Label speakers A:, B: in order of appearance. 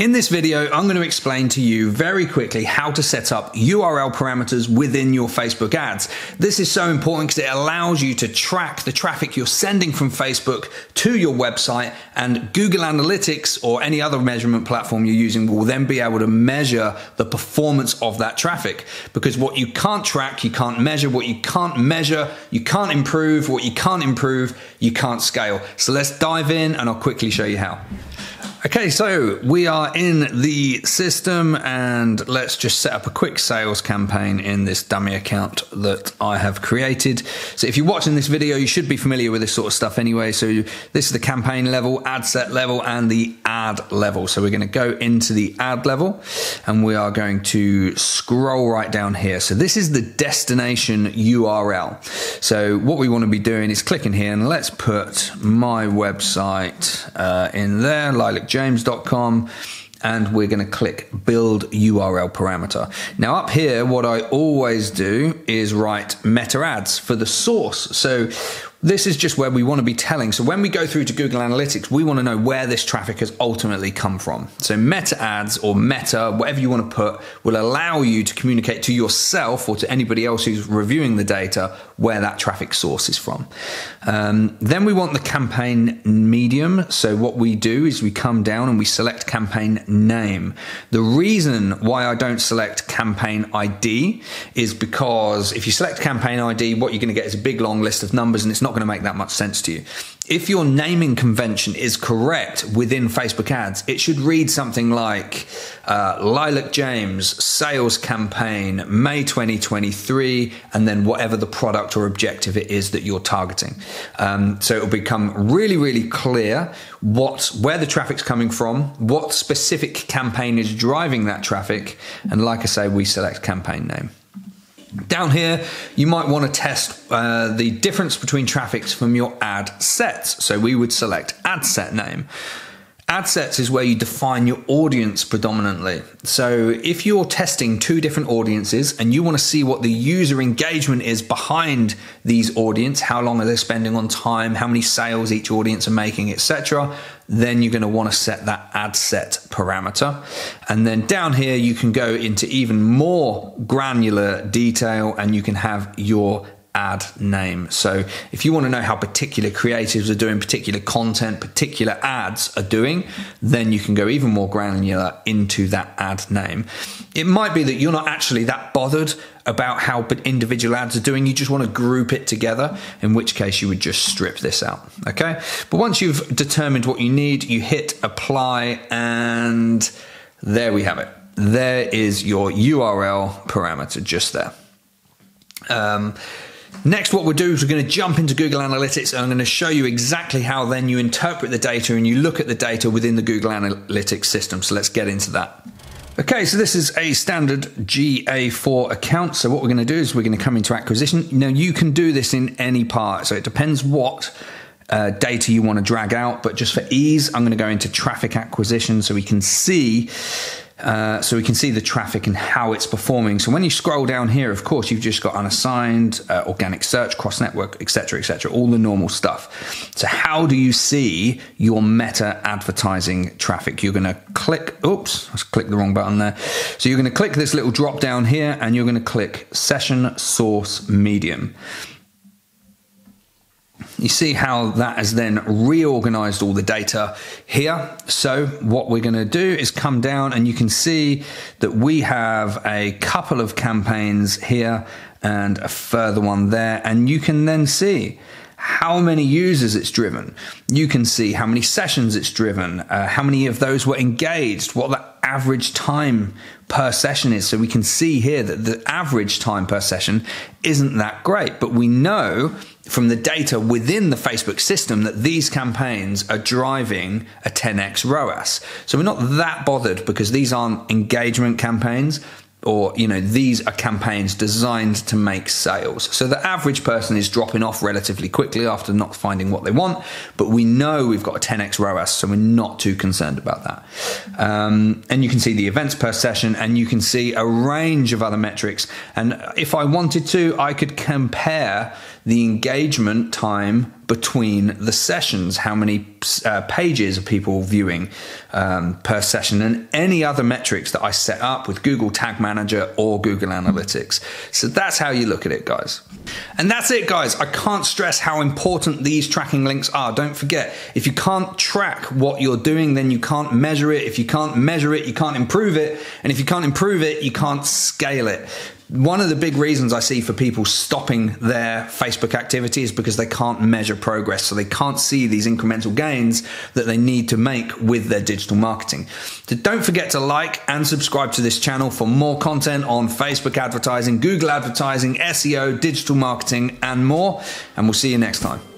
A: In this video, I'm going to explain to you very quickly how to set up URL parameters within your Facebook ads. This is so important because it allows you to track the traffic you're sending from Facebook to your website and Google Analytics or any other measurement platform you're using will then be able to measure the performance of that traffic. Because what you can't track, you can't measure. What you can't measure, you can't improve. What you can't improve, you can't scale. So let's dive in and I'll quickly show you how. Okay, so we are in the system and let's just set up a quick sales campaign in this dummy account that I have created. So if you're watching this video, you should be familiar with this sort of stuff anyway. So this is the campaign level, ad set level and the ad level. So we're going to go into the ad level and we are going to scroll right down here. So this is the destination URL. So what we want to be doing is clicking here and let's put my website uh, in there, Lilac james.com and we're going to click build URL parameter. Now up here, what I always do is write meta ads for the source. So this is just where we want to be telling. So when we go through to Google Analytics, we want to know where this traffic has ultimately come from. So meta ads or meta, whatever you want to put, will allow you to communicate to yourself or to anybody else who's reviewing the data where that traffic source is from. Um, then we want the campaign medium. So what we do is we come down and we select campaign name. The reason why I don't select campaign ID is because if you select campaign ID, what you're going to get is a big long list of numbers and it's not not going to make that much sense to you. If your naming convention is correct within Facebook ads, it should read something like uh, Lilac James sales campaign May 2023, and then whatever the product or objective it is that you're targeting. Um, so it'll become really, really clear what where the traffic's coming from, what specific campaign is driving that traffic, and like I say, we select campaign name. Down here, you might want to test uh, the difference between traffics from your ad sets. So we would select ad set name. Ad sets is where you define your audience predominantly. So if you're testing two different audiences and you want to see what the user engagement is behind these audience, how long are they spending on time, how many sales each audience are making, etc., then you're going to want to set that ad set parameter. And then down here you can go into even more granular detail and you can have your ad name. So if you want to know how particular creatives are doing particular content, particular ads are doing, then you can go even more granular into that ad name. It might be that you're not actually that bothered about how individual ads are doing. You just want to group it together, in which case you would just strip this out. Okay. But once you've determined what you need, you hit apply and there we have it. There is your URL parameter just there. Um, Next, what we'll do is we're going to jump into Google Analytics and I'm going to show you exactly how then you interpret the data and you look at the data within the Google Analytics system. So let's get into that. Okay, so this is a standard GA4 account. So what we're going to do is we're going to come into acquisition. Now you can do this in any part. So it depends what uh, data you want to drag out. But just for ease, I'm going to go into traffic acquisition so we can see uh, so we can see the traffic and how it's performing. So when you scroll down here, of course, you've just got unassigned, uh, organic search, cross network, etc., etc., all the normal stuff. So how do you see your meta advertising traffic? You're going to click. Oops, I clicked the wrong button there. So you're going to click this little drop down here, and you're going to click session source medium you see how that has then reorganized all the data here. So what we're going to do is come down and you can see that we have a couple of campaigns here and a further one there. And you can then see how many users it's driven. You can see how many sessions it's driven, uh, how many of those were engaged, what the average time per session is. So we can see here that the average time per session isn't that great, but we know from the data within the Facebook system that these campaigns are driving a 10x ROAS. So we're not that bothered because these aren't engagement campaigns or you know these are campaigns designed to make sales. So the average person is dropping off relatively quickly after not finding what they want but we know we've got a 10x ROAS so we're not too concerned about that. Um, and you can see the events per session and you can see a range of other metrics. And if I wanted to I could compare the engagement time between the sessions, how many uh, pages are people viewing um, per session, and any other metrics that I set up with Google Tag Manager or Google Analytics. So that's how you look at it, guys. And that's it, guys. I can't stress how important these tracking links are. Don't forget, if you can't track what you're doing, then you can't measure it. If you can't measure it, you can't improve it. And if you can't improve it, you can't scale it one of the big reasons I see for people stopping their Facebook activity is because they can't measure progress. So they can't see these incremental gains that they need to make with their digital marketing. So don't forget to like and subscribe to this channel for more content on Facebook advertising, Google advertising, SEO, digital marketing, and more. And we'll see you next time.